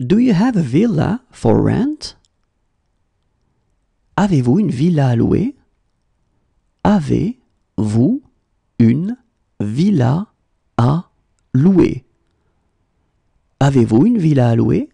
Do you have a villa for rent? Avez-vous une villa à louer? Avez-vous une villa à louer? Avez-vous une villa à louer?